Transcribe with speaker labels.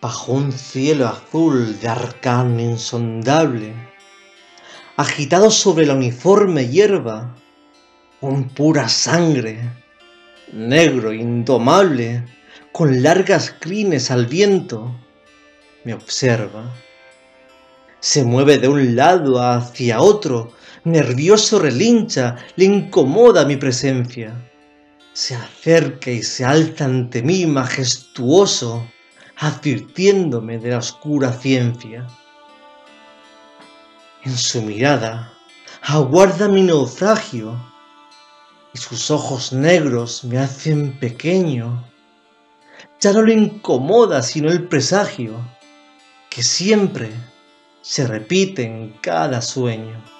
Speaker 1: bajo un cielo azul de arcán insondable, agitado sobre la uniforme hierba, con pura sangre, negro, indomable, con largas crines al viento, me observa. Se mueve de un lado hacia otro, nervioso relincha, le incomoda mi presencia. Se acerca y se alza ante mí majestuoso, advirtiéndome de la oscura ciencia. En su mirada aguarda mi naufragio y sus ojos negros me hacen pequeño. Ya no le incomoda sino el presagio que siempre se repite en cada sueño.